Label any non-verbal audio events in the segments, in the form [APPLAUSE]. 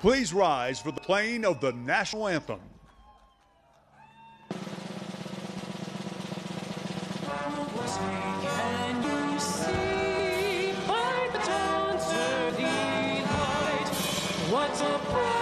Please rise for the playing of the national anthem. What a proudly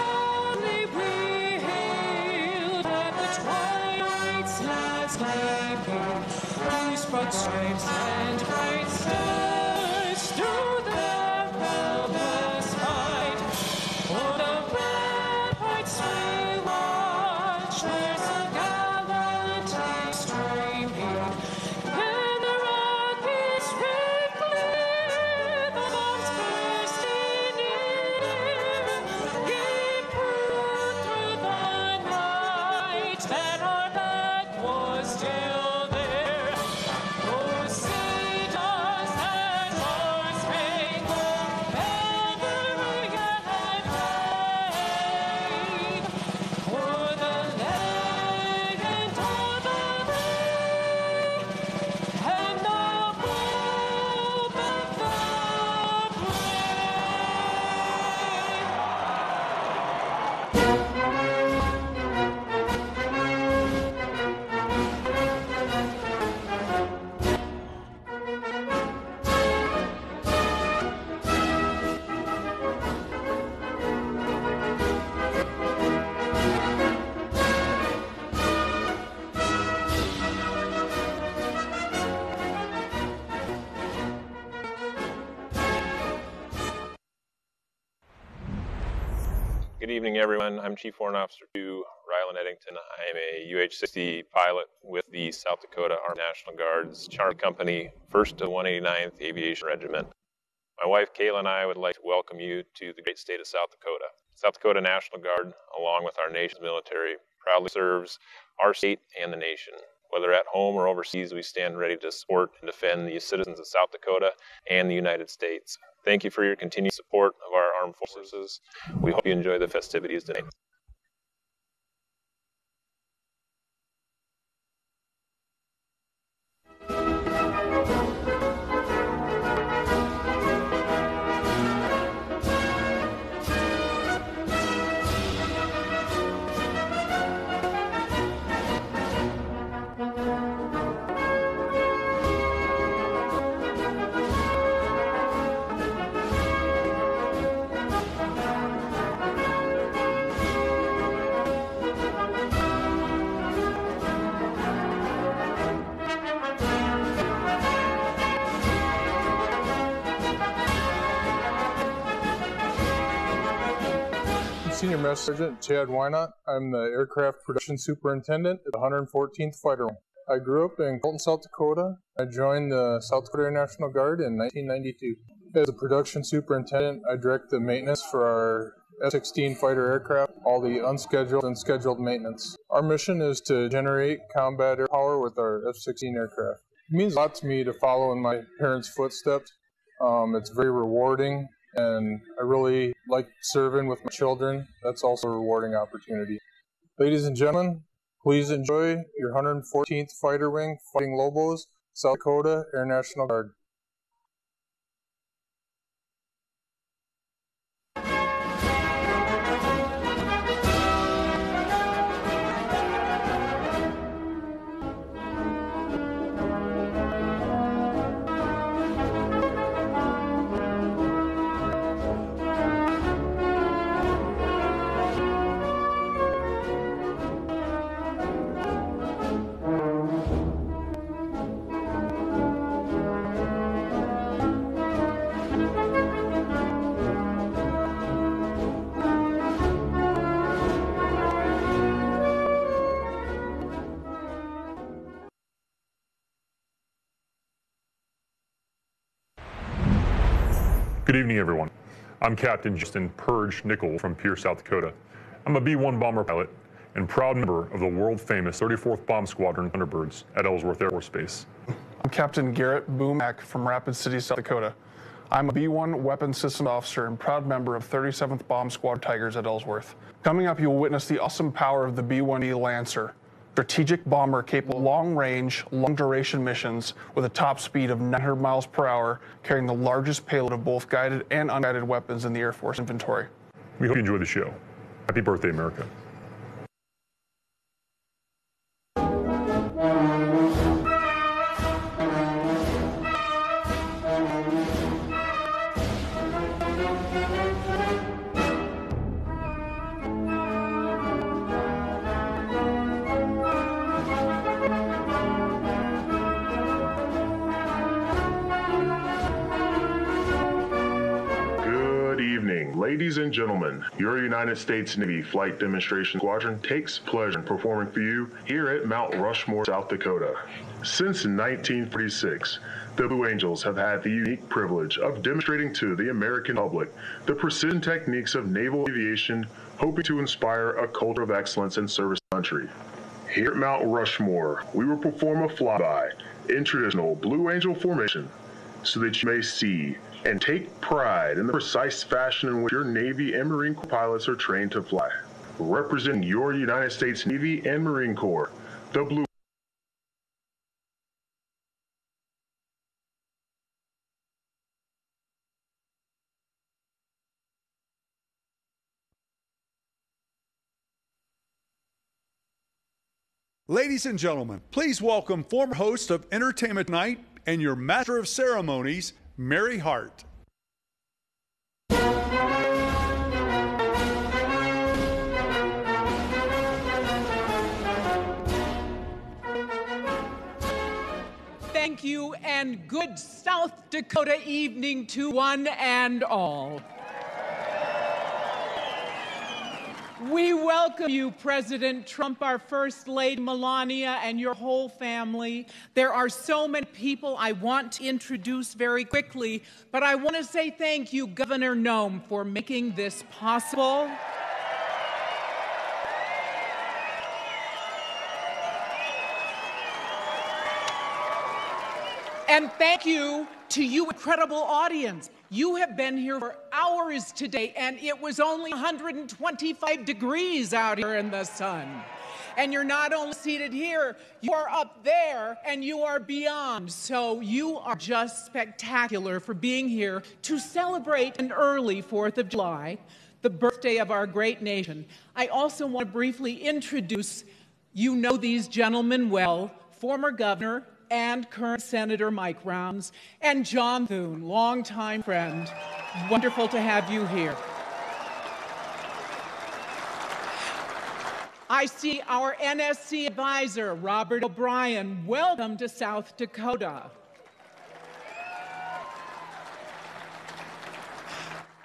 evening, everyone. I'm Chief Warrant Officer 2 Ryland Eddington. I am a UH-60 pilot with the South Dakota Army National Guard's Charter Company, 1st to 189th Aviation Regiment. My wife Kayla and I would like to welcome you to the great state of South Dakota. South Dakota National Guard, along with our nation's military, proudly serves our state and the nation. Whether at home or overseas, we stand ready to support and defend the citizens of South Dakota and the United States. Thank you for your continued support of our armed forces. We hope you enjoy the festivities tonight. Sergeant Chad Wynot. I'm the Aircraft Production Superintendent at the 114th Fighter Wing. I grew up in Colton, South Dakota. I joined the South Dakota Air National Guard in 1992. As a production superintendent, I direct the maintenance for our F-16 fighter aircraft, all the unscheduled and scheduled maintenance. Our mission is to generate combat air power with our F-16 aircraft. It means a lot to me to follow in my parents' footsteps. Um, it's very rewarding, and I really like serving with my children. That's also a rewarding opportunity. Ladies and gentlemen, please enjoy your 114th Fighter Wing Fighting Lobos, South Dakota Air National Guard. Good evening, everyone. I'm Captain Justin Purge Nickel from Pierre, South Dakota. I'm a B 1 bomber pilot and proud member of the world famous 34th Bomb Squadron Thunderbirds at Ellsworth Air Force Base. I'm Captain Garrett Boomack from Rapid City, South Dakota. I'm a B-1 Weapons Systems Officer and proud member of 37th Bomb Squad Tigers at Ellsworth. Coming up, you will witness the awesome power of the B-1B Lancer, strategic bomber capable of long-range, long-duration missions with a top speed of 900 miles per hour, carrying the largest payload of both guided and unguided weapons in the Air Force inventory. We hope you enjoy the show. Happy birthday, America. Your United States Navy Flight Demonstration Squadron takes pleasure in performing for you here at Mount Rushmore, South Dakota. Since 1946, the Blue Angels have had the unique privilege of demonstrating to the American public the precision techniques of naval aviation, hoping to inspire a culture of excellence and service country. Here at Mount Rushmore, we will perform a flyby in traditional Blue Angel formation so that you may see and take pride in the precise fashion in which your Navy and Marine Corps pilots are trained to fly. Representing your United States Navy and Marine Corps, the Blue Ladies and gentlemen, please welcome former host of Entertainment Tonight and your Master of Ceremonies, Mary Hart. Thank you and good South Dakota evening to one and all. We welcome you, President Trump, our First Lady Melania, and your whole family. There are so many people I want to introduce very quickly, but I want to say thank you, Governor Noem, for making this possible. And thank you to you, incredible audience. You have been here for hours today, and it was only 125 degrees out here in the sun. And you're not only seated here, you are up there and you are beyond. So you are just spectacular for being here to celebrate an early 4th of July, the birthday of our great nation. I also want to briefly introduce you know these gentlemen well former governor and current Senator Mike Rounds, and John Thune, longtime friend. Wonderful to have you here. I see our NSC advisor, Robert O'Brien. Welcome to South Dakota.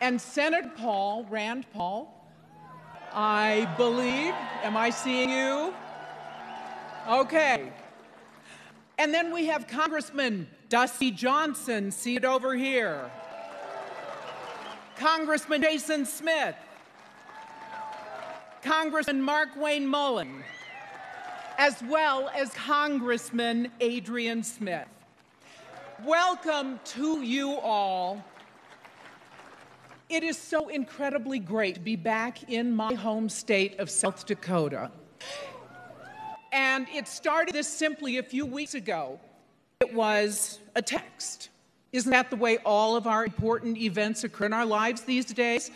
And Senator Paul, Rand Paul, I believe. Am I seeing you? Okay. And then we have Congressman Dusty Johnson seated over here. Congressman Jason Smith. Congressman Markwayne Mullin. As well as Congressman Adrian Smith. Welcome to you all. It is so incredibly great to be back in my home state of South Dakota. And it started this simply a few weeks ago. It was a text. Isn't that the way all of our important events occur in our lives these days?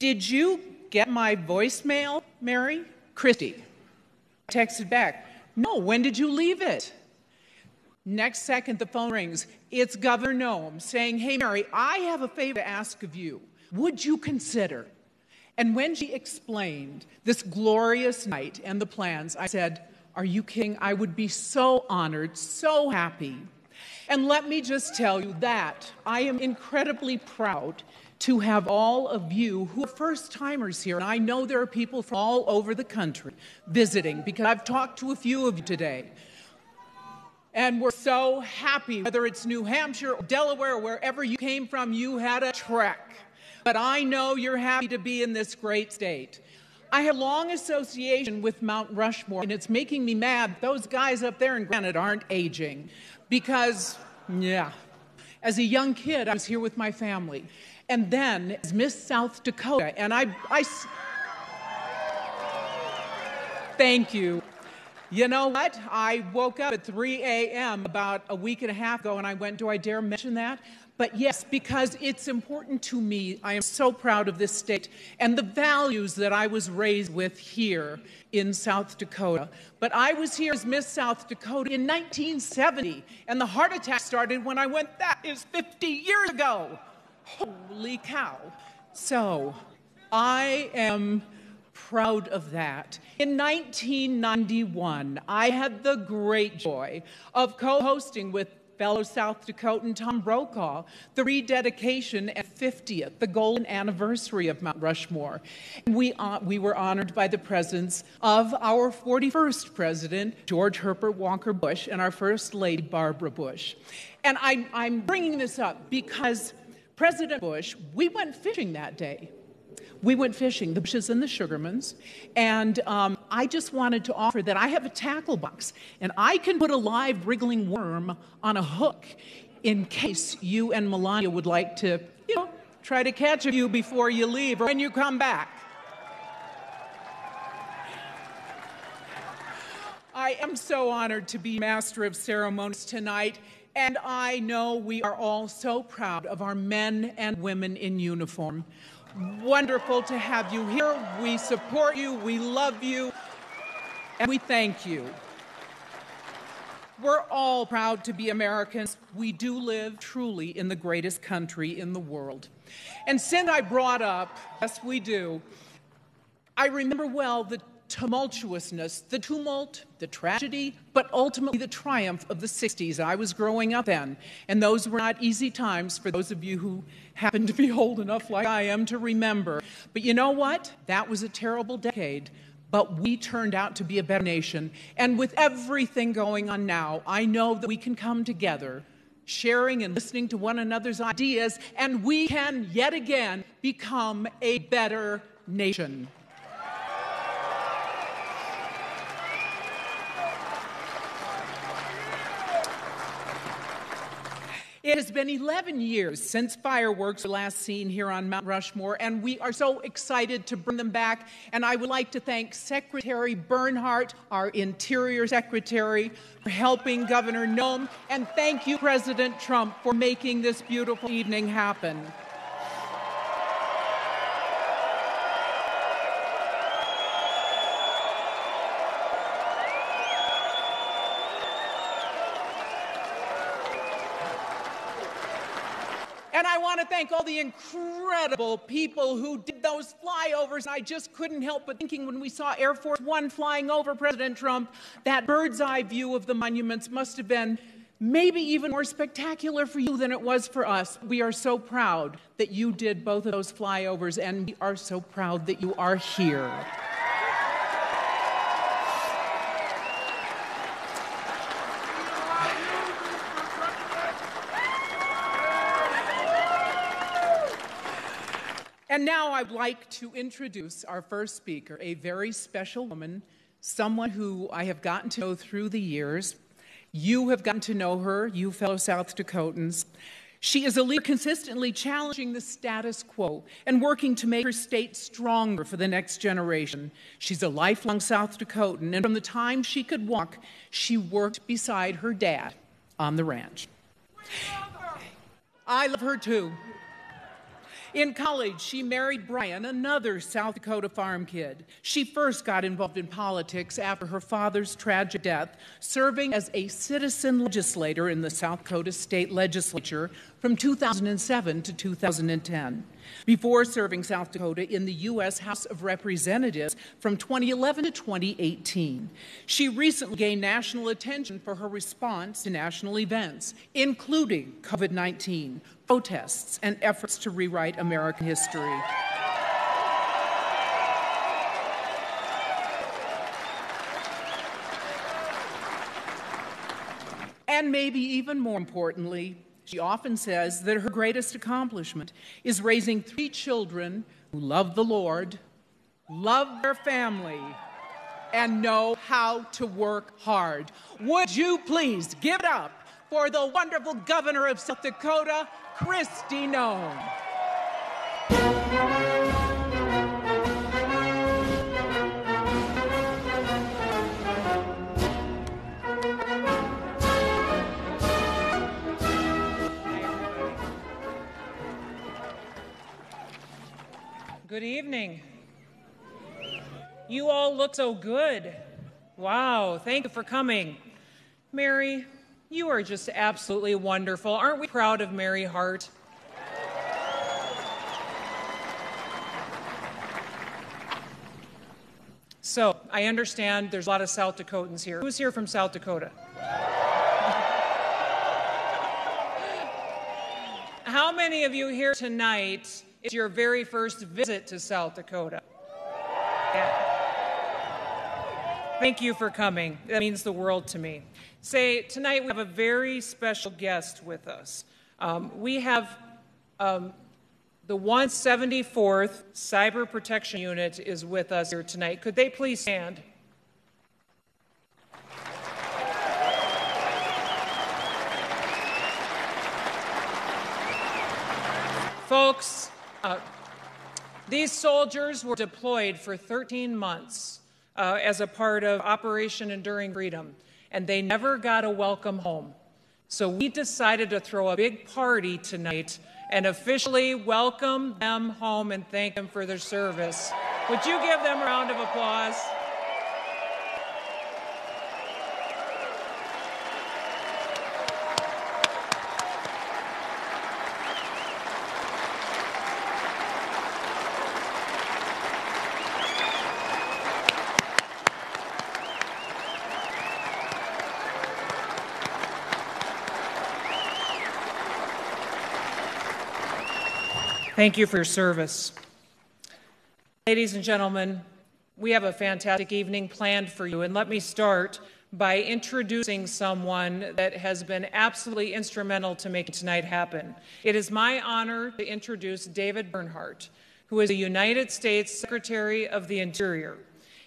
Did you get my voicemail, Mary? Kristi. I texted back. No, when did you leave it? Next second, the phone rings. It's Governor Noem saying, Hey, Mary, I have a favor to ask of you. Would you consider? And when she explained this glorious night and the plans, I said, Are you kidding? I would be so honored, so happy. And let me just tell you that I am incredibly proud to have all of you who are first timers here. And I know there are people from all over the country visiting because I've talked to a few of you today. And we're so happy, whether it's New Hampshire or Delaware or wherever you came from, you had a trek. But I know you're happy to be in this great state. I have long association with Mount Rushmore, and it's making me mad. Those guys up there in Granite aren't aging because, yeah, as a young kid, I was here with my family. And then as Miss South Dakota, and I, I thank you. You know what? I woke up at 3 a.m. about a week and a half ago and I went, Do I dare mention that? But yes, because it's important to me, I am so proud of this state and the values that I was raised with here in South Dakota. But I was here as Miss South Dakota in 1970, and the heart attack started when I went, that is 50 years ago. Holy cow. So I am proud of that. In 1991, I had the great joy of co hosting with fellow South Dakotan Tom Brokaw, the rededication and 50th, the golden anniversary of Mount Rushmore. And we, uh, we were honored by the presence of our 41st president, George Herbert Walker Bush, and our first lady, Barbara Bush. And I, I'm bringing this up because President Bush, we went fishing that day we went fishing, the Bushes and the Sugarmans, and um, I just wanted to offer that I have a tackle box, and I can put a live wriggling worm on a hook in case you and Melania would like to, you know, try to catch a few before you leave or when you come back. I am so honored to be Master of Ceremonies tonight, and I know we are all so proud of our men and women in uniform wonderful to have you here. We support you, we love you, and we thank you. We're all proud to be Americans. We do live truly in the greatest country in the world. And since I brought up, yes, we do, I remember well the tumultuousness, the tumult, the tragedy, but ultimately the triumph of the 60s. I was growing up then, and those were not easy times for those of you who happen to be old enough, like I am, to remember. But you know what? That was a terrible decade. But we turned out to be a better nation. And with everything going on now, I know that we can come together sharing and listening to one another's ideas, and we can yet again become a better nation. It has been 11 years since fireworks were last seen here on Mount Rushmore, and we are so excited to bring them back. And I would like to thank Secretary Bernhardt, our Interior Secretary, for helping Governor Noem, and thank you, President Trump, for making this beautiful evening happen. Thank all the incredible people who did those flyovers. I just couldn't help but thinking when we saw Air Force One flying over President Trump, that bird's eye view of the monuments must have been maybe even more spectacular for you than it was for us. We are so proud that you did both of those flyovers, and we are so proud that you are here. And now I'd like to introduce our first speaker, a very special woman, someone who I have gotten to know through the years. You have gotten to know her, you fellow South Dakotans. She is a leader consistently challenging the status quo and working to make her state stronger for the next generation. She's a lifelong South Dakotan, and from the time she could walk, she worked beside her dad on the ranch. I love her too. In college, she married Brian, another South Dakota farm kid. She first got involved in politics after her father's tragic death, serving as a citizen legislator in the South Dakota State Legislature from 2007 to 2010, before serving South Dakota in the U.S. House of Representatives from 2011 to 2018. She recently gained national attention for her response to national events, including COVID 19, protests, and efforts to rewrite American history. And maybe even more importantly, she often says that her greatest accomplishment is raising three children who love the Lord, love their family, and know how to work hard. Would you please give it up for the wonderful governor of South Dakota, Kristi Noem? Good evening. You all look so good. Wow, thank you for coming. Mary, you are just absolutely wonderful. Aren't we proud of Mary Hart? So, I understand there's a lot of South Dakotans here. Who's here from South Dakota? [LAUGHS] How many of you here tonight is your very first visit to South Dakota? Yeah. Thank you for coming. That means the world to me. Say, tonight we have a very special guest with us. Um, we have um, the 174th Cyber Protection Unit is with us here tonight. Could they please stand? Folks, uh, these soldiers were deployed for 13 months uh, as a part of Operation Enduring Freedom, and they never got a welcome home. So we decided to throw a big party tonight and officially welcome them home and thank them for their service. Would you give them a round of applause? Thank you for your service. Ladies and gentlemen, we have a fantastic evening planned for you, and let me start by introducing someone that has been absolutely instrumental to making tonight happen. It is my honor to introduce David Bernhardt, who is a United States Secretary of the Interior.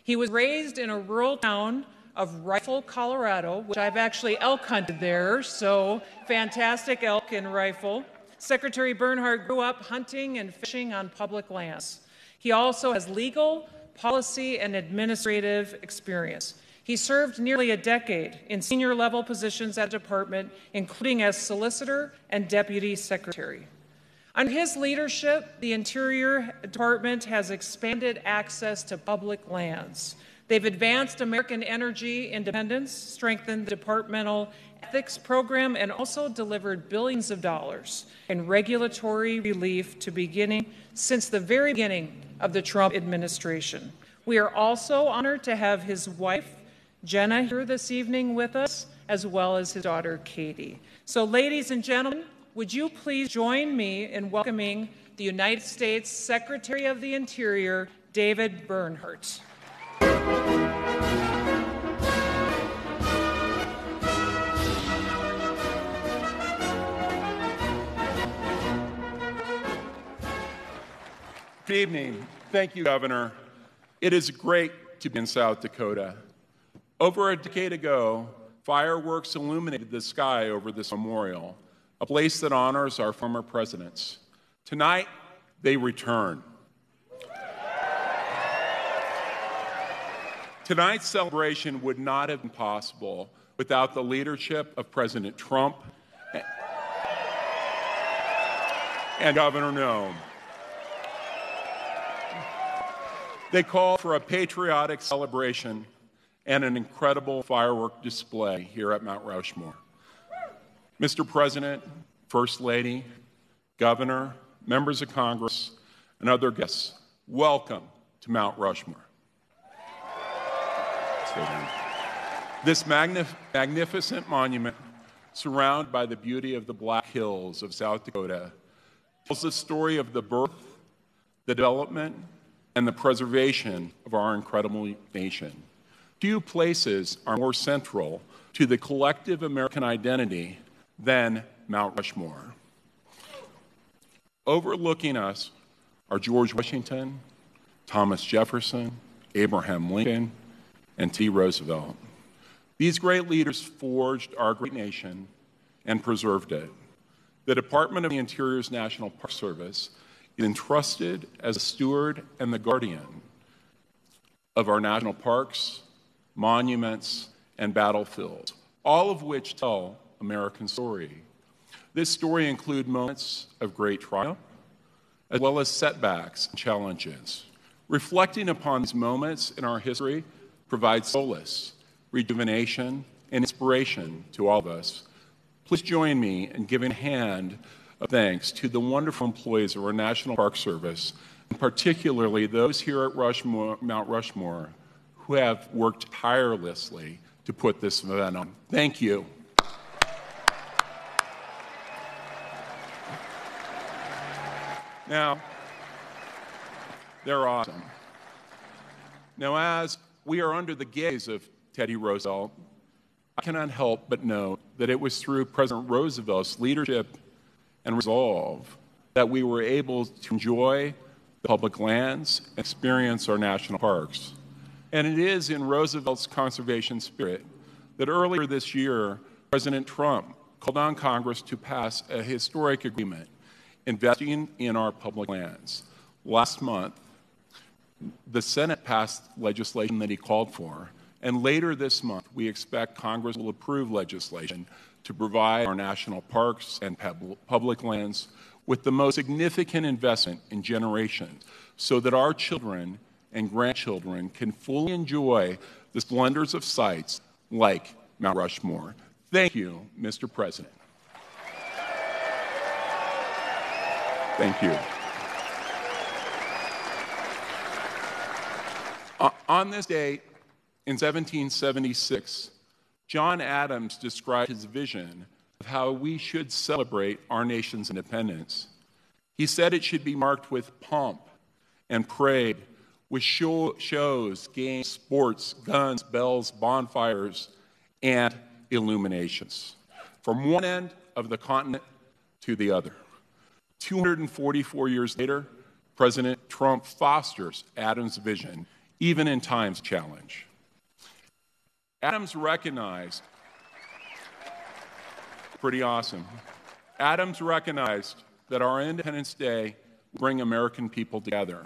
He was raised in a rural town of Rifle, Colorado, which I've actually elk hunted there, so fantastic elk in Rifle. Secretary Bernhardt grew up hunting and fishing on public lands. He also has legal, policy, and administrative experience. He served nearly a decade in senior level positions at the department, including as solicitor and deputy secretary. Under his leadership, the Interior Department has expanded access to public lands. They've advanced American energy independence, strengthened the departmental ethics program, and also delivered billions of dollars in regulatory relief to beginning since the very beginning of the Trump administration. We are also honored to have his wife, Jenna, here this evening with us, as well as his daughter, Katie. So, ladies and gentlemen, would you please join me in welcoming the United States Secretary of the Interior, David Bernhardt. Good evening. Thank you, Governor. It is great to be in South Dakota. Over a decade ago, fireworks illuminated the sky over this memorial, a place that honors our former presidents. Tonight, they return. Tonight's celebration would not have been possible without the leadership of President Trump and Governor Noem. They call for a patriotic celebration and an incredible firework display here at Mount Rushmore. Mr. President, First Lady, Governor, members of Congress, and other guests, welcome to Mount Rushmore. This magnif- magnificent monument, surrounded by the beauty of the Black Hills of South Dakota, tells the story of the birth, the development, and the preservation of our incredible nation. Few places are more central to the collective American identity than Mount Rushmore. Overlooking us are George Washington, Thomas Jefferson, Abraham Lincoln, and T. Roosevelt. These great leaders forged our great nation and preserved it. The Department of the Interior's National Park Service entrusted as a steward and the guardian of our national parks, monuments, and battlefields, all of which tell American story. This story includes moments of great triumph, as well as setbacks and challenges. Reflecting upon these moments in our history provides solace, rejuvenation, and inspiration to all of us. Please join me in giving a hand of thanks to the wonderful employees of our National Park Service, and particularly those here at Rushmore, Mount Rushmore who have worked tirelessly to put this event on. Thank you. Now, they're awesome. Now, as we are under the gaze of Teddy Roosevelt, I cannot help but note that it was through President Roosevelt's leadership and resolve that we were able to enjoy the public lands and experience our national parks. And it is in Roosevelt's conservation spirit that earlier this year, President Trump called on Congress to pass a historic agreement investing in our public lands. Last month, the Senate passed legislation that he called for, and later this month, we expect Congress will approve legislation to provide our national parks and public lands with the most significant investment in generations so that our children and grandchildren can fully enjoy the splendors of sites like Mount Rushmore. Thank you, Mr. President. Thank you. Uh, on this day in 1776, John Adams described his vision of how we should celebrate our nation's independence. He said it should be marked with pomp and parade, with show, shows, games, sports, guns, bells, bonfires, and illuminations from one end of the continent to the other. 244 years later, President Trump fosters Adams' vision, even in times of challenge. Adams recognized, pretty awesome, Adams recognized that our Independence Day bring American people together.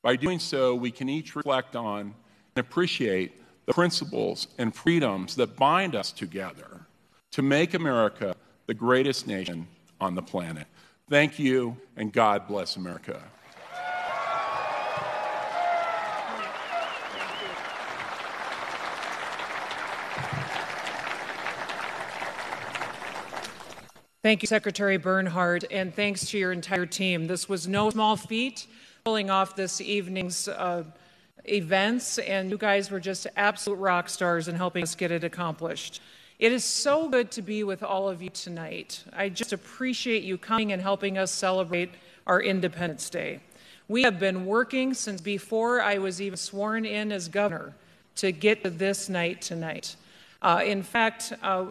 By doing so, we can each reflect on and appreciate the principles and freedoms that bind us together to make America the greatest nation on the planet. Thank you, and God bless America. Thank you, Secretary Bernhardt, and thanks to your entire team. This was no small feat pulling off this evening's uh, events, and you guys were just absolute rock stars in helping us get it accomplished. It is so good to be with all of you tonight. I just appreciate you coming and helping us celebrate our Independence Day. We have been working since before I was even sworn in as governor to get to this night tonight. Uh, in fact, uh,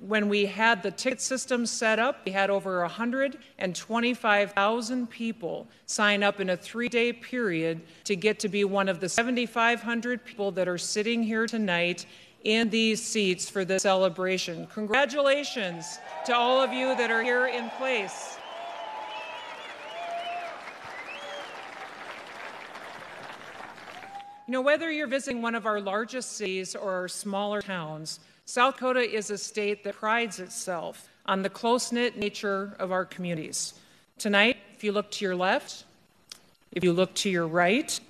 when we had the ticket system set up, we had over 125,000 people sign up in a three day period to get to be one of the 7,500 people that are sitting here tonight in these seats for this celebration. Congratulations to all of you that are here in place. You know, whether you're visiting one of our largest cities or our smaller towns, South Dakota is a state that prides itself on the close knit nature of our communities. Tonight, if you look to your left, if you look to your right,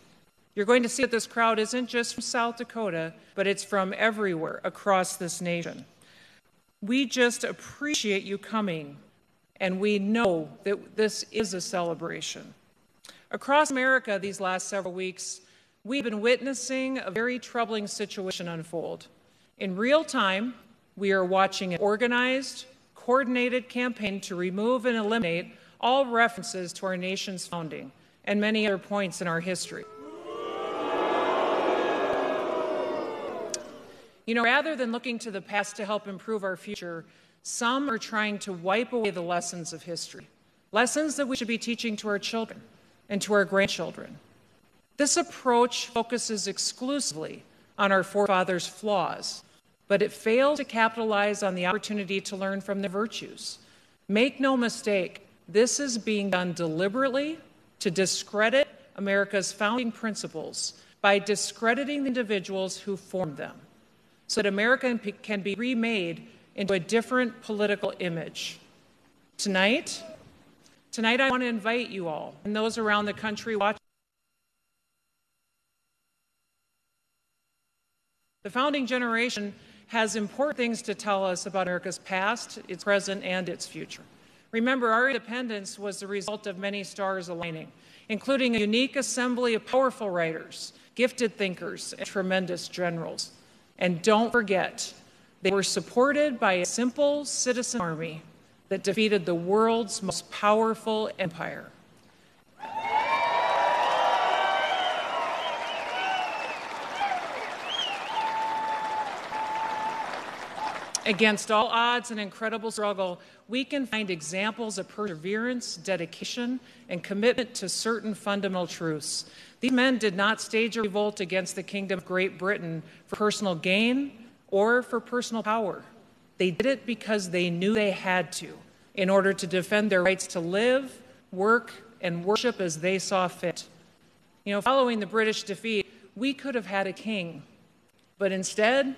you're going to see that this crowd isn't just from South Dakota, but it's from everywhere across this nation. We just appreciate you coming, and we know that this is a celebration. Across America, these last several weeks, we've been witnessing a very troubling situation unfold. In real time, we are watching an organized, coordinated campaign to remove and eliminate all references to our nation's founding and many other points in our history. You know, rather than looking to the past to help improve our future, some are trying to wipe away the lessons of history, lessons that we should be teaching to our children and to our grandchildren. This approach focuses exclusively on our forefathers' flaws but it failed to capitalize on the opportunity to learn from their virtues. Make no mistake, this is being done deliberately to discredit America's founding principles by discrediting the individuals who formed them so that America can be remade into a different political image. Tonight, Tonight, I want to invite you all and those around the country watching. The founding generation has important things to tell us about America's past, its present, and its future. Remember, our independence was the result of many stars aligning, including a unique assembly of powerful writers, gifted thinkers, and tremendous generals. And don't forget, they were supported by a simple citizen army that defeated the world's most powerful empire. Against all odds and incredible struggle, we can find examples of perseverance, dedication, and commitment to certain fundamental truths. These men did not stage a revolt against the Kingdom of Great Britain for personal gain or for personal power. They did it because they knew they had to in order to defend their rights to live, work, and worship as they saw fit. You know, following the British defeat, we could have had a king, but instead,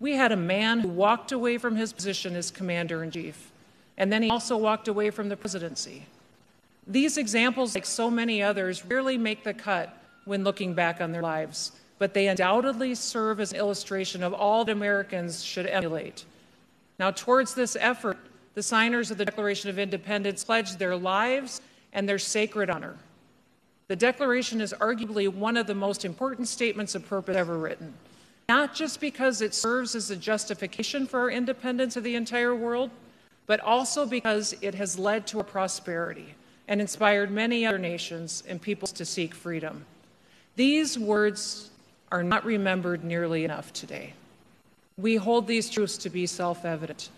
we had a man who walked away from his position as commander in chief, and then he also walked away from the presidency. These examples, like so many others, rarely make the cut when looking back on their lives, but they undoubtedly serve as an illustration of all that Americans should emulate. Now, towards this effort, the signers of the Declaration of Independence pledged their lives and their sacred honor. The Declaration is arguably one of the most important statements of purpose ever written not just because it serves as a justification for our independence of the entire world, but also because it has led to a prosperity and inspired many other nations and peoples to seek freedom. These words are not remembered nearly enough today. We hold these truths to be self evident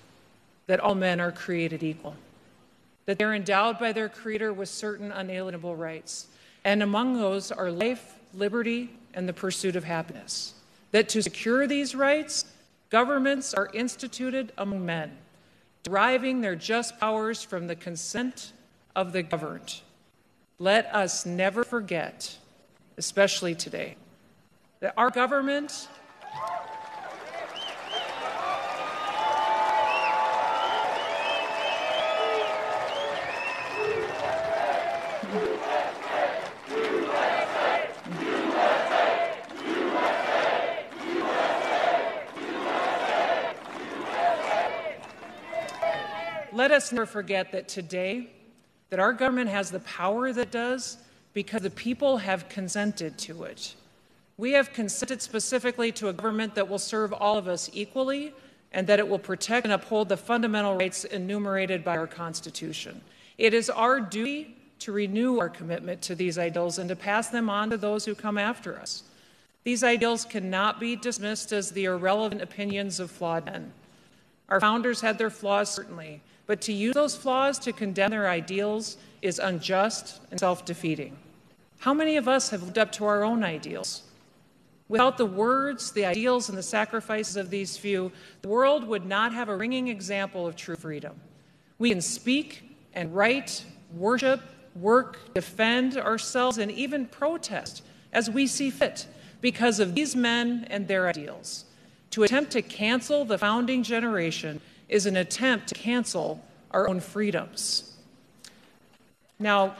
that all men are created equal, that they're endowed by their Creator with certain unalienable rights, and among those are life, liberty, and the pursuit of happiness that to secure these rights, governments are instituted among men, deriving their just powers from the consent of the governed. Let us never forget, especially today, that our government let us never forget that today that our government has the power that does because the people have consented to it. We have consented specifically to a government that will serve all of us equally and that it will protect and uphold the fundamental rights enumerated by our Constitution. It is our duty to renew our commitment to these ideals and to pass them on to those who come after us. These ideals cannot be dismissed as the irrelevant opinions of flawed men. Our founders had their flaws, certainly, but to use those flaws to condemn their ideals is unjust and self defeating. How many of us have lived up to our own ideals? Without the words, the ideals, and the sacrifices of these few, the world would not have a ringing example of true freedom. We can speak and write, worship, work, defend ourselves, and even protest as we see fit because of these men and their ideals. To attempt to cancel the founding generation is an attempt to cancel our own freedoms. Now,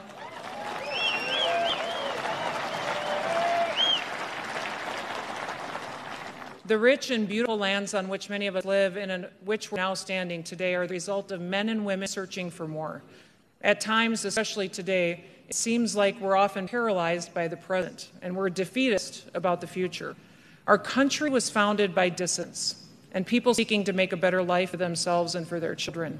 The rich and beautiful lands on which many of us live and in which we're now standing today are the result of men and women searching for more. At times, especially today, it seems like we're often paralyzed by the present and we're defeatist about the future. Our country was founded by dissonance and people seeking to make a better life for themselves and for their children.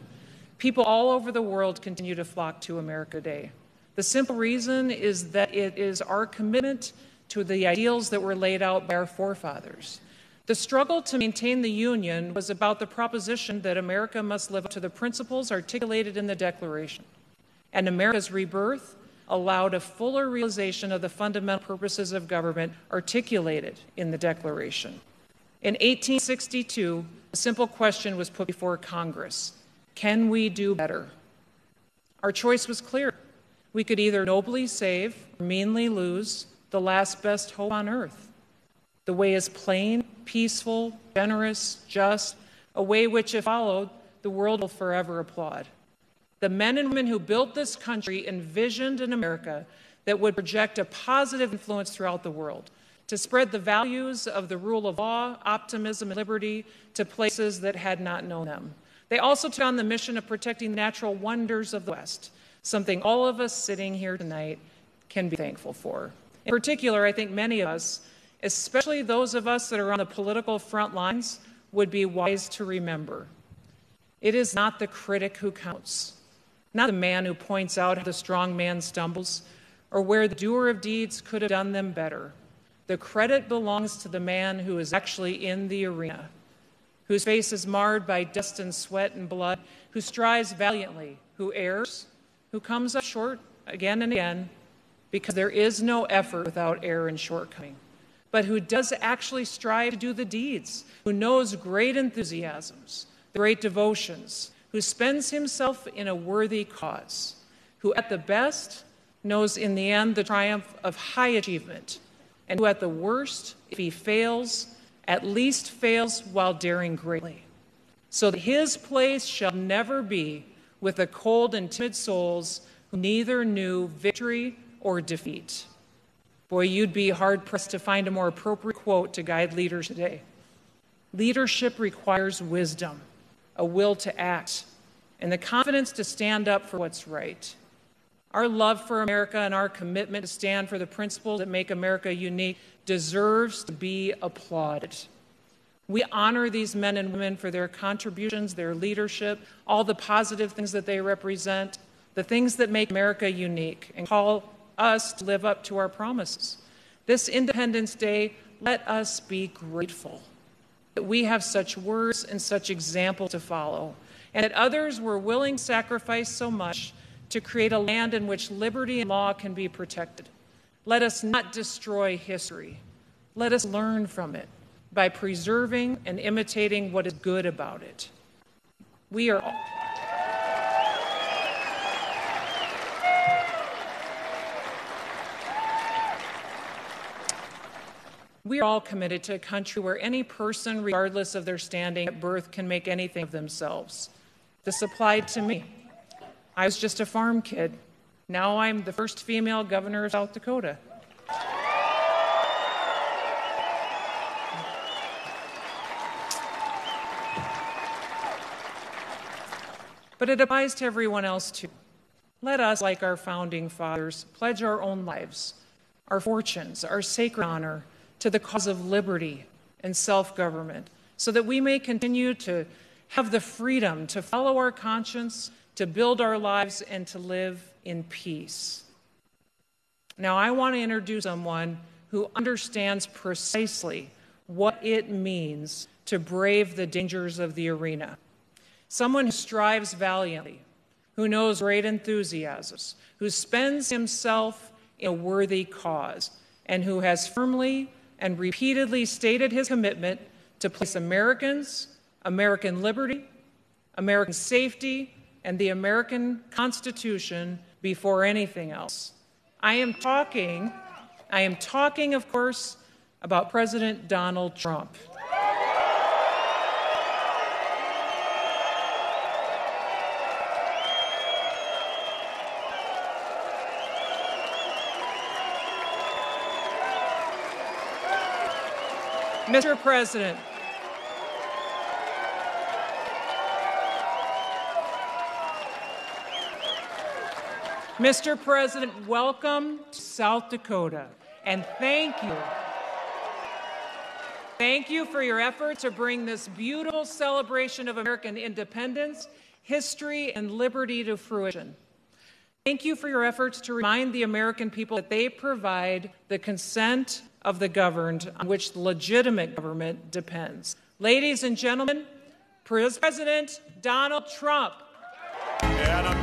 People all over the world continue to flock to America today. The simple reason is that it is our commitment to the ideals that were laid out by our forefathers. The struggle to maintain the Union was about the proposition that America must live up to the principles articulated in the Declaration. And America's rebirth allowed a fuller realization of the fundamental purposes of government articulated in the Declaration. In 1862, a simple question was put before Congress Can we do better? Our choice was clear. We could either nobly save or meanly lose the last best hope on earth. The way is plain, peaceful, generous, just, a way which, if followed, the world will forever applaud. The men and women who built this country envisioned an America that would project a positive influence throughout the world, to spread the values of the rule of law, optimism, and liberty to places that had not known them. They also took on the mission of protecting the natural wonders of the West, something all of us sitting here tonight can be thankful for. In particular, I think many of us, especially those of us that are on the political front lines, would be wise to remember. It is not the critic who counts, not the man who points out how the strong man stumbles or where the doer of deeds could have done them better. The credit belongs to the man who is actually in the arena, whose face is marred by dust and sweat and blood, who strives valiantly, who errs, who comes up short again and again, because there is no effort without error and shortcoming, but who does actually strive to do the deeds, who knows great enthusiasms, great devotions, who spends himself in a worthy cause, who at the best knows in the end the triumph of high achievement, and who at the worst, if he fails, at least fails while daring greatly. So that his place shall never be with the cold and timid souls who neither knew victory or defeat. Boy, you'd be hard pressed to find a more appropriate quote to guide leaders today. Leadership requires wisdom, a will to act, and the confidence to stand up for what's right. Our love for America and our commitment to stand for the principles that make America unique deserves to be applauded. We honor these men and women for their contributions, their leadership, all the positive things that they represent, the things that make America unique, and call us to live up to our promises. This Independence Day, let us be grateful that we have such words and such example to follow, and that others were willing to sacrifice so much to create a land in which liberty and law can be protected. Let us not destroy history. Let us learn from it by preserving and imitating what is good about it. We are We are all committed to a country where any person, regardless of their standing at birth, can make anything of themselves. This applied to me. I was just a farm kid. Now I'm the first female governor of South Dakota. But it applies to everyone else too. Let us, like our founding fathers, pledge our own lives, our fortunes, our sacred honor to the cause of liberty and self government, so that we may continue to have the freedom to follow our conscience, to build our lives, and to live in peace. Now, I want to introduce someone who understands precisely what it means to brave the dangers of the arena. Someone who strives valiantly, who knows great enthusiasms, who spends himself in a worthy cause, and who has firmly and repeatedly stated his commitment to place Americans, American liberty, American safety, and the American Constitution before anything else. I am talking, I am talking, of course, about President Donald Trump. Mr. President, Mr. President, welcome to South Dakota, and thank you. Thank you for your effort to bring this beautiful celebration of American independence, history, and liberty to fruition. Thank you for your efforts to remind the American people that they provide the consent of the governed on which the legitimate government depends. Ladies and gentlemen, President Donald Trump. And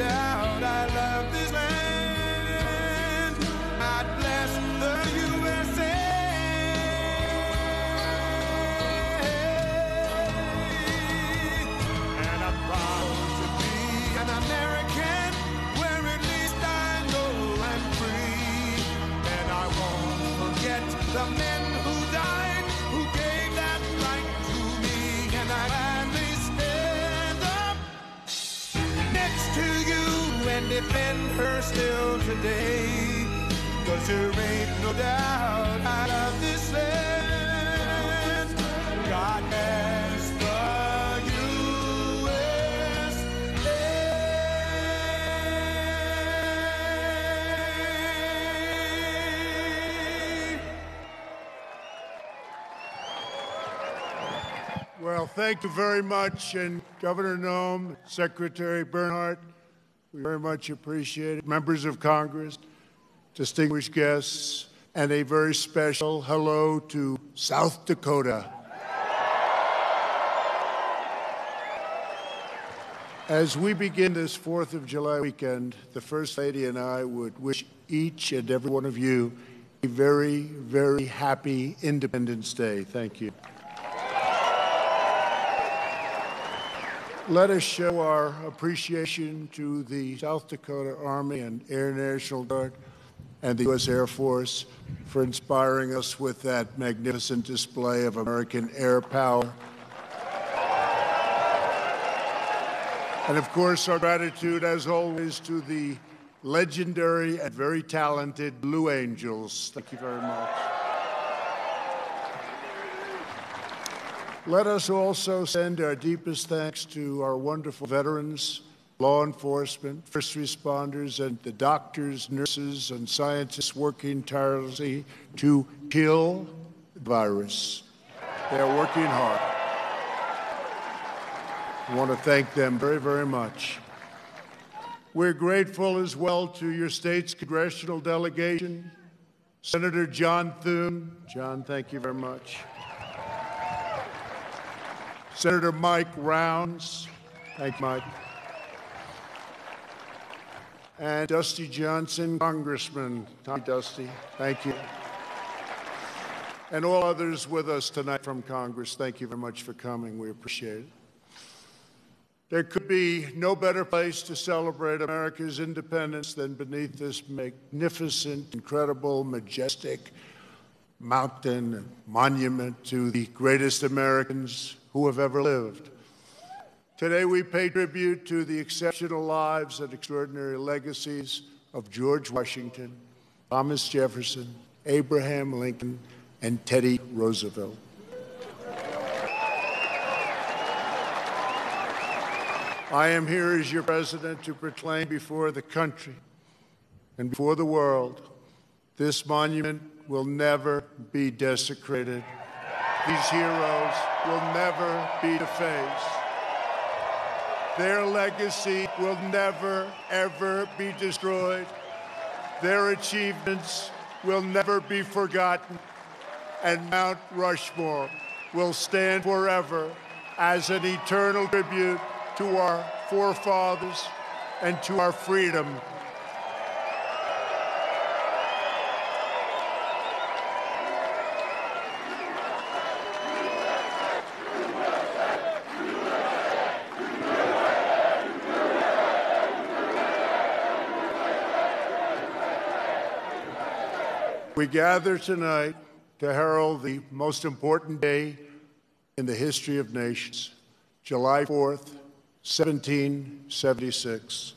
I love this land. God bless the USA. And I'm proud to be an American, I. And I won't forget the men defend her still today. Cause there ain't no doubt I love this land. God bless the USA. Well, thank you very much, and Governor Noem, Secretary Bernhardt, we very much appreciate it. Members of Congress, distinguished guests, and a very special hello to South Dakota. As we begin this 4th of July weekend, the First Lady and I would wish each and every one of you a very, very happy Independence Day. Thank you. Let us show our appreciation to the South Dakota Army and Air National Guard and the U.S. Air Force for inspiring us with that magnificent display of American air power. And of course, our gratitude, as always, to the legendary and very talented Blue Angels. Thank you very much. Let us also send our deepest thanks to our wonderful veterans, law enforcement, first responders, and the doctors, nurses, and scientists working tirelessly to kill the virus. They are working hard. I want to thank them very, very much. We're grateful as well to your state's congressional delegation, Senator John Thune. John, thank you very much. Senator Mike Rounds. Thank you, Mike. And Dusty Johnson, Congressman. Hi, Dusty. Thank you. And all others with us tonight from Congress, thank you very much for coming. We appreciate it. There could be no better place to celebrate America's independence than beneath this magnificent, incredible, majestic mountain monument to the greatest Americans who have ever lived. Today, we pay tribute to the exceptional lives and extraordinary legacies of George Washington, Thomas Jefferson, Abraham Lincoln, and Teddy Roosevelt. I am here as your president to proclaim before the country and before the world this monument will never be desecrated. These heroes will never be defaced. Their legacy will never, ever be destroyed. Their achievements will never be forgotten. And Mount Rushmore will stand forever as an eternal tribute to our forefathers and to our freedom. We gather tonight to herald the most important day in the history of nations. July 4th, 1776.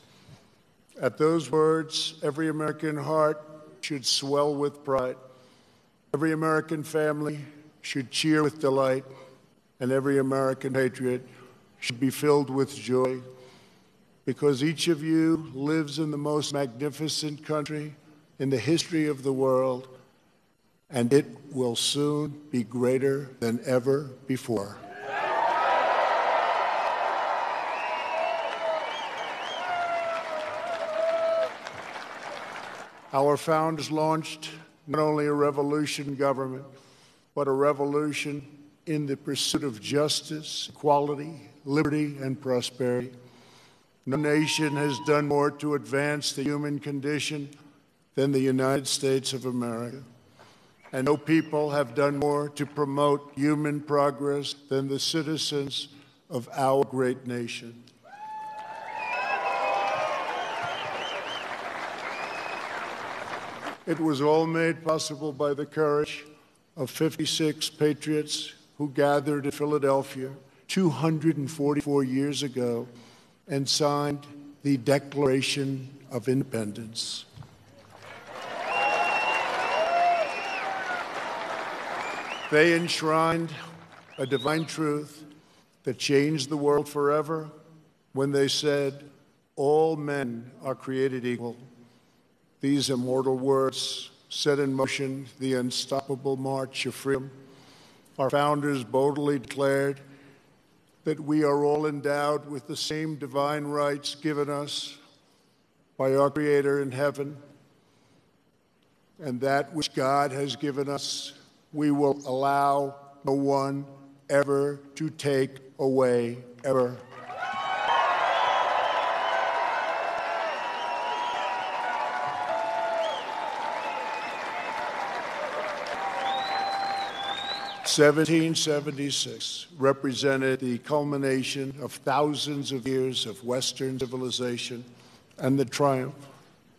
At those words, every American heart should swell with pride. Every American family should cheer with delight, and every American patriot should be filled with joy because each of you lives in the most magnificent country in the history of the world, and it will soon be greater than ever before. Our founders launched not only a revolution in government, but a revolution in the pursuit of justice, equality, liberty, and prosperity. No nation has done more to advance the human condition than the United States of America. And no people have done more to promote human progress than the citizens of our great nation. It was all made possible by the courage of 56 patriots who gathered in Philadelphia 244 years ago and signed the Declaration of Independence. They enshrined a divine truth that changed the world forever when they said, All men are created equal. These immortal words set in motion the unstoppable march of freedom. Our founders boldly declared that we are all endowed with the same divine rights given us by our Creator in heaven, and that which God has given us, we will allow no one ever to take away, ever. Seventeen seventy six represented the culmination of thousands of years of Western civilization and the triumph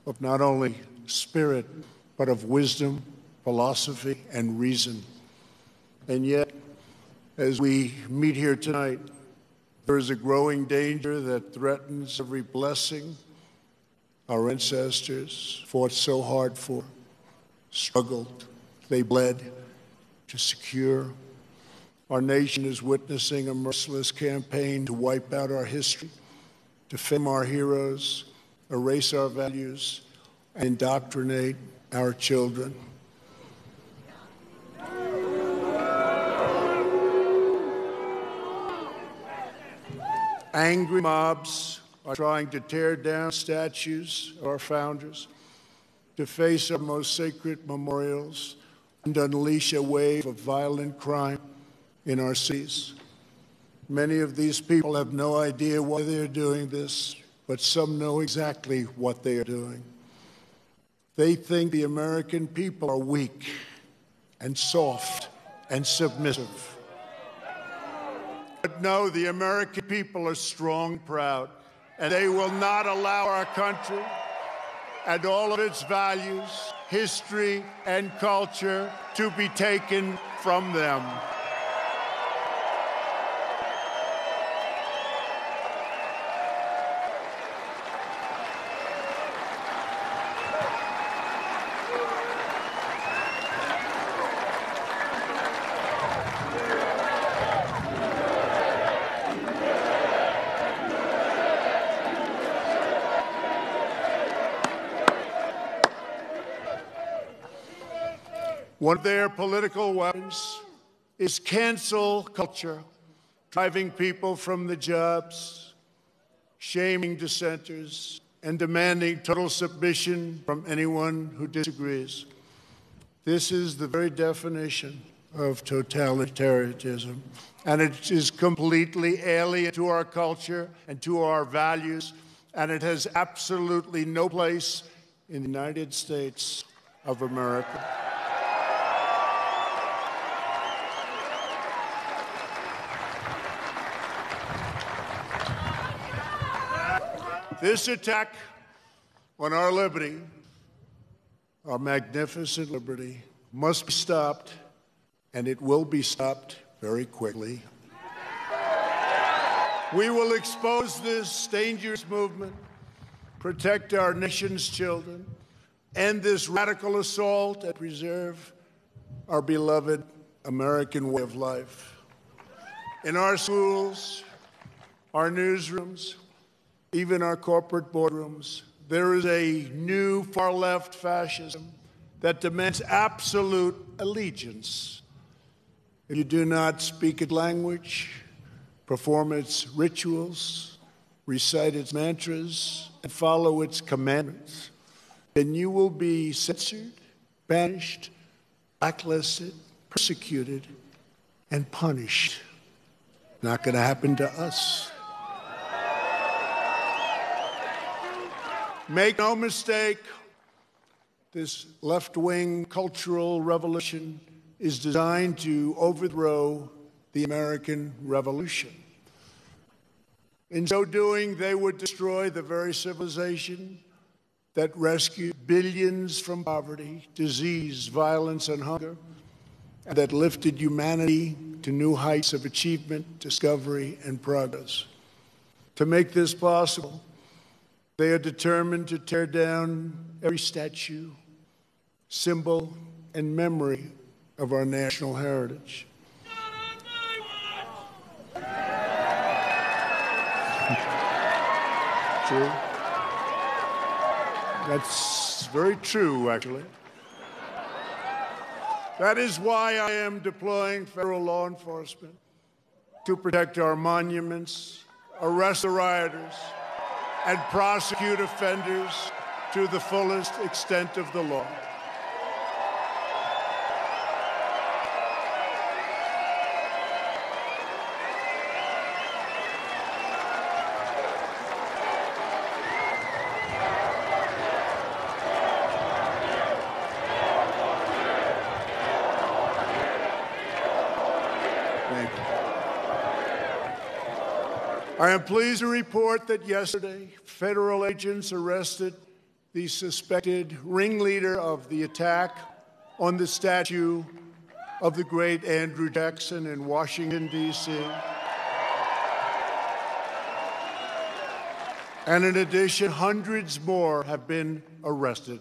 of not only spirit, but of wisdom, philosophy, and reason. And yet, as we meet here tonight, there is a growing danger that threatens every blessing our ancestors fought so hard for, struggled, they bled to secure. Our nation is witnessing a merciless campaign to wipe out our history, defame our heroes, erase our values, and indoctrinate our children. Angry mobs are trying to tear down statues of our founders, deface our most sacred memorials, and unleash a wave of violent crime in our cities. Many of these people have no idea why they're doing this, but some know exactly what they are doing. They think the American people are weak and soft and submissive. But no, the American people are strong, proud, and they will not allow our country and all of its values, history, and culture to be taken from them. One of their political weapons is cancel culture, driving people from the jobs, shaming dissenters, and demanding total submission from anyone who disagrees. This is the very definition of totalitarianism, and it is completely alien to our culture and to our values, and it has absolutely no place in the United States of America. This attack on our liberty, our magnificent liberty, must be stopped, and it will be stopped very quickly. We will expose this dangerous movement, protect our nation's children, end this radical assault, and preserve our beloved American way of life. In our schools, our newsrooms, even our corporate boardrooms, there is a new far left fascism that demands absolute allegiance. If you do not speak its language, perform its rituals, recite its mantras, and follow its commandments, then you will be censored, banished, blacklisted, persecuted, and punished. Not going to happen to us. Make no mistake, this left wing cultural revolution is designed to overthrow the American Revolution. In so doing, they would destroy the very civilization that rescued billions from poverty, disease, violence, and hunger, and that lifted humanity to new heights of achievement, discovery, and progress. To make this possible, they are determined to tear down every statue, symbol, and memory of our national heritage. [LAUGHS] True. That's very true, actually. That is why I am deploying federal law enforcement to protect our monuments, arrest the rioters, and prosecute offenders to the fullest extent of the law. Am pleased to report that yesterday, federal agents arrested the suspected ringleader of the attack on the statue of the great Andrew Jackson in Washington, D.C. And in addition, hundreds more have been arrested.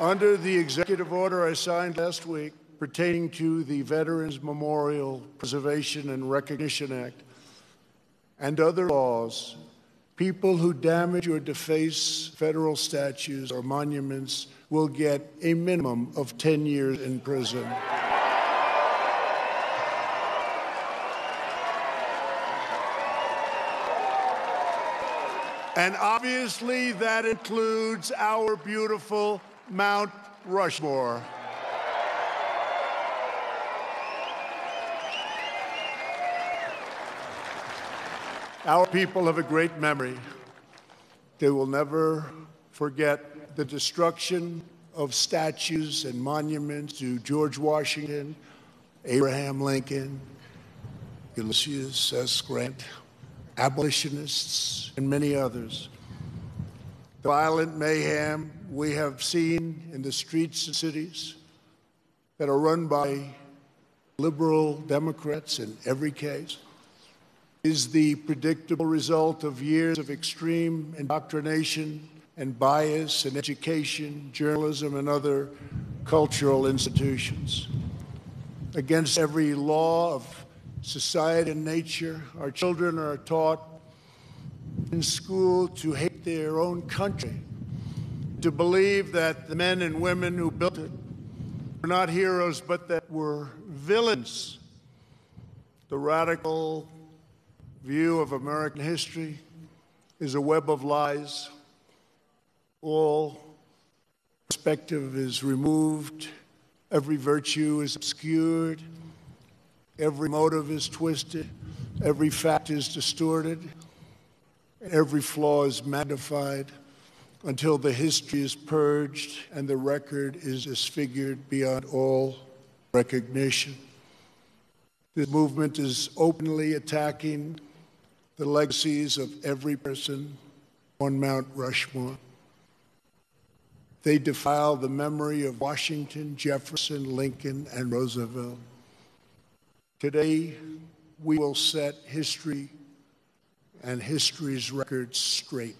Under the executive order I signed last week pertaining to the Veterans Memorial Preservation and Recognition Act and other laws, people who damage or deface federal statues or monuments will get a minimum of 10 years in prison. And obviously, that includes our beautiful Mount Rushmore. Our people have a great memory. They will never forget the destruction of statues and monuments to George Washington, Abraham Lincoln, Ulysses S. Grant, abolitionists, and many others. The violent mayhem we have seen in the streets and cities that are run by liberal Democrats in every case is the predictable result of years of extreme indoctrination and bias in education, journalism, and other cultural institutions. Against every law of society and nature, our children are taught in school to hate their own country, to believe that the men and women who built it were not heroes, but that were villains. The radical view of American history is a web of lies. All perspective is removed, every virtue is obscured, every motive is twisted, every fact is distorted, every flaw is magnified until the history is purged and the record is disfigured beyond all recognition. This movement is openly attacking the legacies of every person on Mount Rushmore. They defile the memory of Washington, Jefferson, Lincoln, and Roosevelt. Today, we will set history and history's records straight.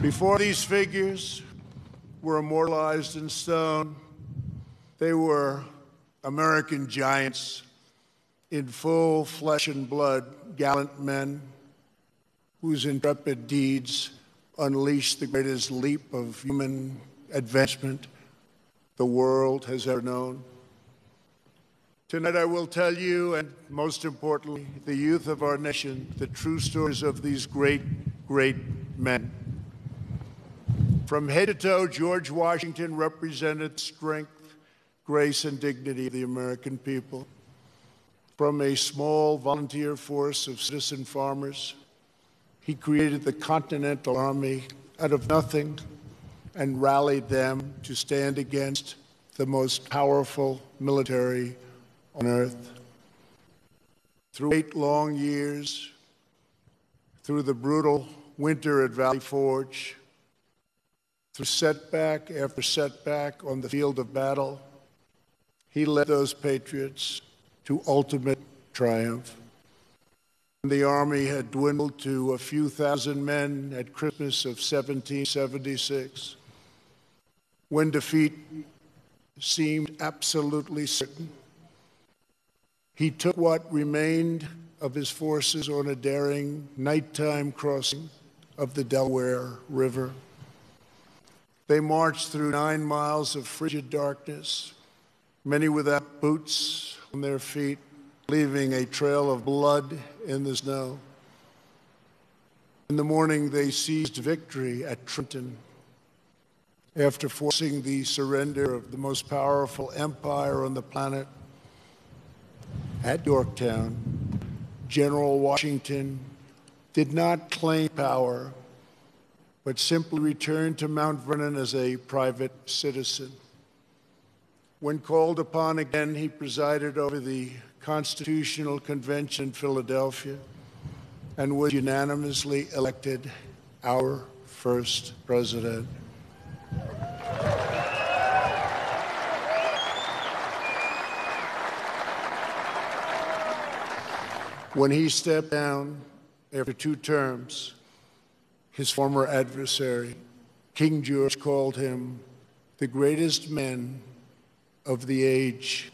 Before these figures were immortalized in stone, they were American giants in full flesh and blood, gallant men whose intrepid deeds unleashed the greatest leap of human advancement the world has ever known. Tonight, I will tell you, and most importantly, the youth of our nation, the true stories of these great, great men. From head to toe, George Washington represented strength, grace, and dignity of the American people. From a small volunteer force of citizen farmers, he created the Continental Army out of nothing and rallied them to stand against the most powerful military on earth. Through eight long years, through the brutal winter at Valley Forge, through setback after setback on the field of battle, he led those patriots to ultimate triumph. The army had dwindled to a few thousand men at Christmas of 1776, when defeat seemed absolutely certain. He took what remained of his forces on a daring nighttime crossing of the Delaware River. They marched through nine miles of frigid darkness, many without boots on their feet, leaving a trail of blood in the snow. In the morning, they seized victory at Trenton after forcing the surrender of the most powerful empire on the planet. At Yorktown, General Washington did not claim power but simply returned to Mount Vernon as a private citizen. When called upon again, he presided over the Constitutional Convention in Philadelphia and was unanimously elected our first president. When he stepped down after two terms, his former adversary, King George called him the greatest man of the age.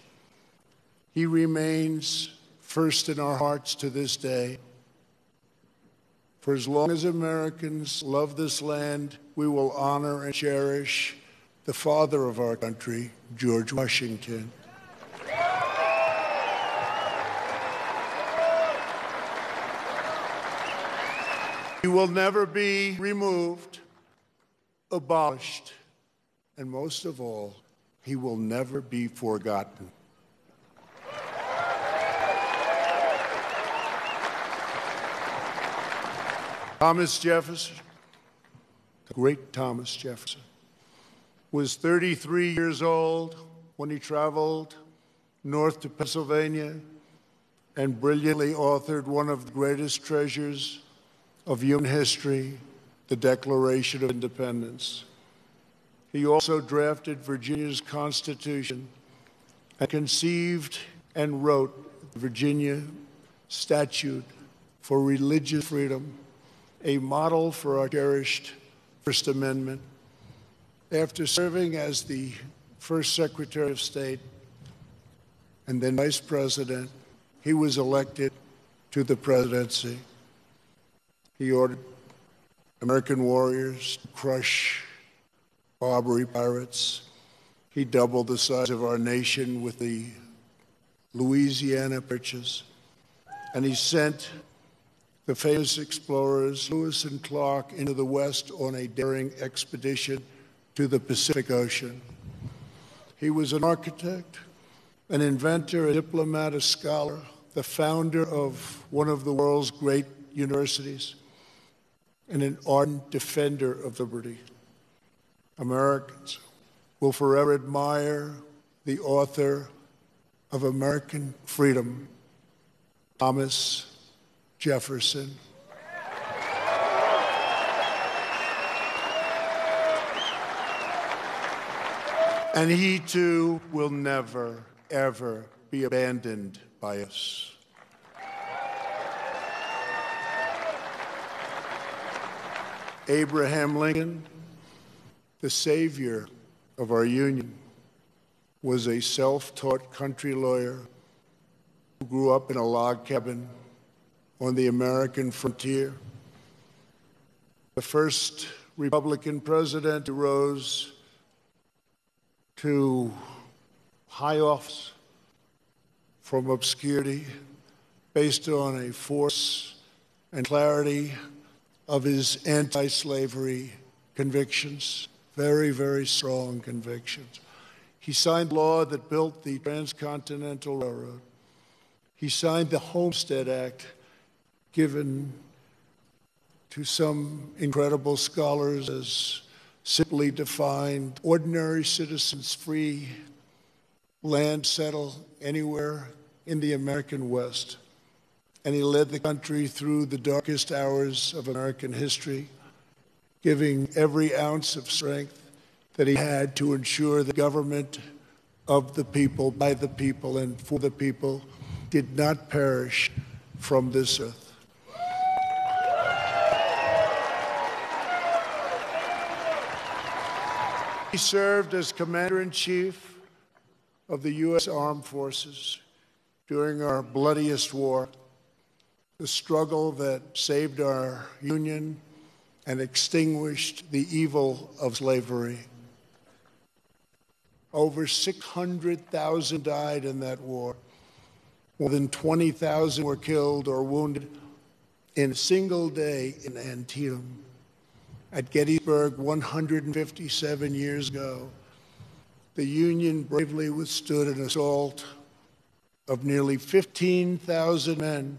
He remains first in our hearts to this day. For as long as Americans love this land, we will honor and cherish the father of our country, George Washington. He will never be removed, abolished, and most of all, he will never be forgotten. Thomas Jefferson, the great Thomas Jefferson, was 33 years old when he traveled north to Pennsylvania and brilliantly authored one of the greatest treasures of human history, the Declaration of Independence. He also drafted Virginia's Constitution and conceived and wrote the Virginia Statute for Religious Freedom, a model for our cherished First Amendment. After serving as the first Secretary of State and then Vice President, he was elected to the presidency. He ordered American warriors to crush Barbary pirates. He doubled the size of our nation with the Louisiana Purchase. And he sent the famous explorers Lewis and Clark into the West on a daring expedition to the Pacific Ocean. He was an architect, an inventor, a diplomat, a scholar, the founder of one of the world's great universities and an ardent defender of liberty. Americans will forever admire the author of American freedom, Thomas Jefferson. And he too will never, ever be abandoned by us. Abraham Lincoln, the savior of our union, was a self taught country lawyer who grew up in a log cabin on the American frontier. The first Republican president who rose to high office from obscurity based on a force and clarity of his anti slavery convictions, very, very strong convictions. He signed law that built the Transcontinental Railroad. He signed the Homestead Act, given to some incredible scholars as simply defined ordinary citizens free land settle anywhere in the American West. And he led the country through the darkest hours of American history, giving every ounce of strength that he had to ensure the government of the people, by the people, and for the people did not perish from this earth. He served as Commander in Chief of the U.S. Armed Forces during our bloodiest war, the struggle that saved our Union and extinguished the evil of slavery. Over 600,000 died in that war. More than 20,000 were killed or wounded in a single day in Antietam. At Gettysburg 157 years ago, the Union bravely withstood an assault of nearly 15,000 men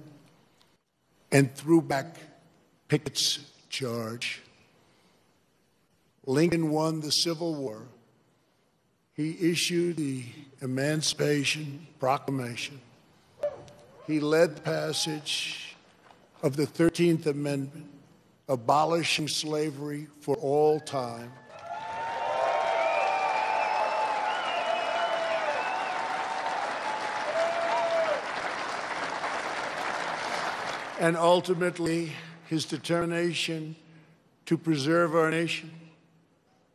and threw back Pickett's charge. Lincoln won the Civil War. He issued the Emancipation Proclamation. He led the passage of the 13th Amendment, abolishing slavery for all time. And ultimately, his determination to preserve our nation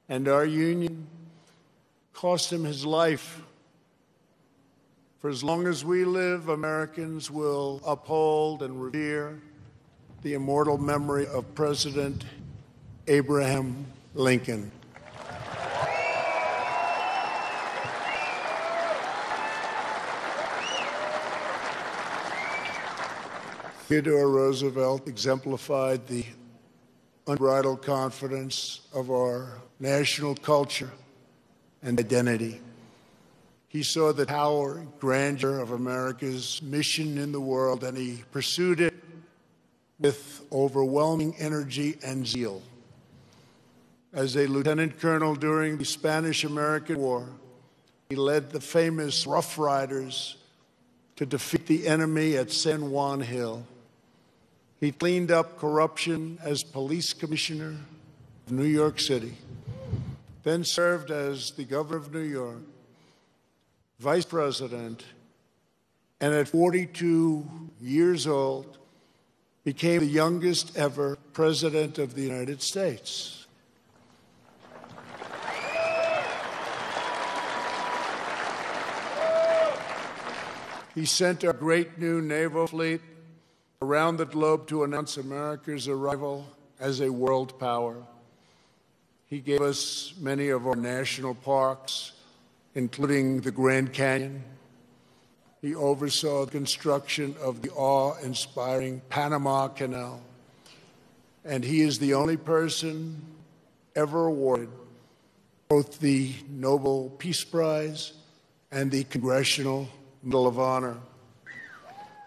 and our union cost him his life. For as long as we live, Americans will uphold and revere the immortal memory of President Abraham Lincoln. Theodore Roosevelt exemplified the unbridled confidence of our national culture and identity. He saw the power and grandeur of America's mission in the world, and he pursued it with overwhelming energy and zeal. As a lieutenant colonel during the Spanish American War, he led the famous Rough Riders to defeat the enemy at San Juan Hill. He cleaned up corruption as police commissioner of New York City, then served as the governor of New York, vice president, and at 42 years old, became the youngest ever president of the United States. He sent our great new naval fleet around the globe to announce America's arrival as a world power. He gave us many of our national parks, including the Grand Canyon. He oversaw the construction of the awe inspiring Panama Canal. And he is the only person ever awarded both the Nobel Peace Prize and the Congressional Medal of Honor.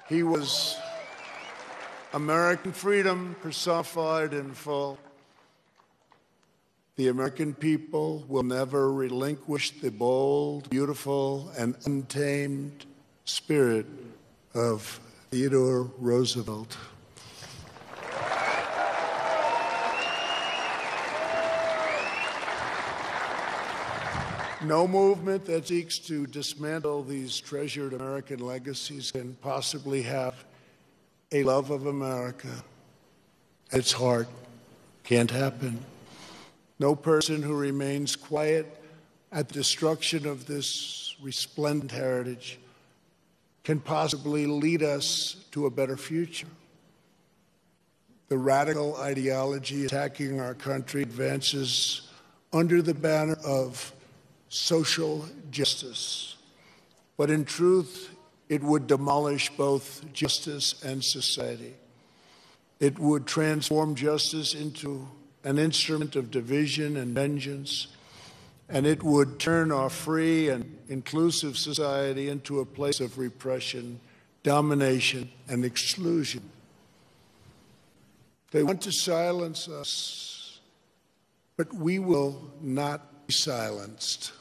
He was American freedom personified in full. The American people will never relinquish the bold, beautiful, and untamed spirit of Theodore Roosevelt. No movement that seeks to dismantle these treasured American legacies can possibly have a love of America at its heart. Can't happen. No person who remains quiet at the destruction of this resplendent heritage can possibly lead us to a better future. The radical ideology attacking our country advances under the banner of social justice. But in truth, it would demolish both justice and society. It would transform justice into an instrument of division and vengeance, and it would turn our free and inclusive society into a place of repression, domination, and exclusion. They want to silence us, but we will not be silenced.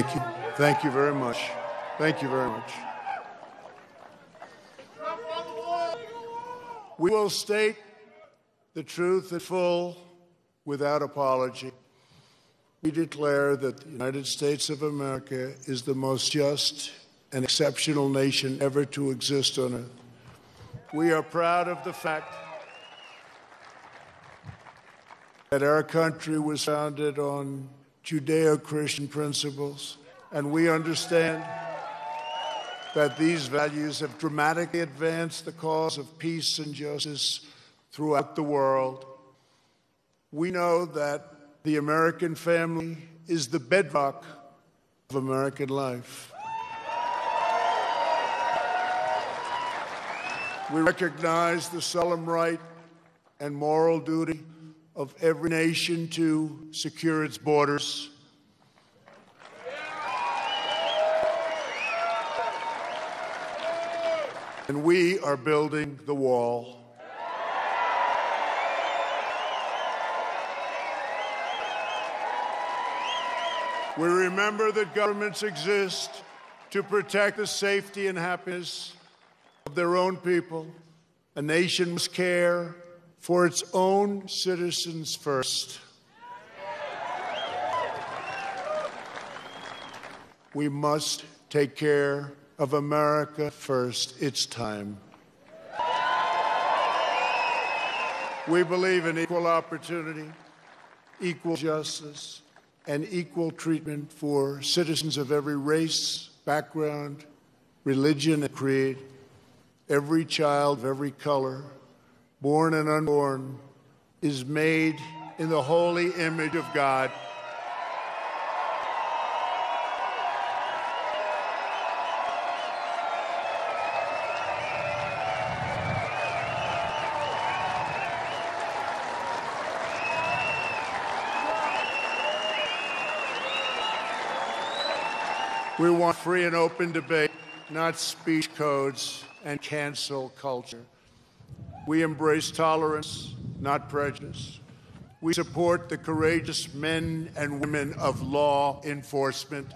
Thank you. Thank you very much. Thank you very much. We will state the truth in full without apology. We declare that the United States of America is the most just and exceptional nation ever to exist on earth. We are proud of the fact that our country was founded on Judeo Christian principles, and we understand that these values have dramatically advanced the cause of peace and justice throughout the world. We know that the American family is the bedrock of American life. We recognize the solemn right and moral duty of every nation to secure its borders. And we are building the wall. We remember that governments exist to protect the safety and happiness of their own people. A nation must care for its own citizens first. We must take care of America first. It's time. We believe in equal opportunity, equal justice, and equal treatment for citizens of every race, background, religion, and creed. Every child of every color, born and unborn, is made in the holy image of God. We want free and open debate, not speech codes and cancel culture. We embrace tolerance, not prejudice. We support the courageous men and women of law enforcement.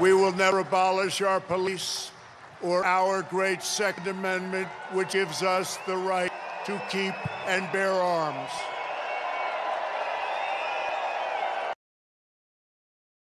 We will never abolish our police or our great Second Amendment, which gives us the right to keep and bear arms.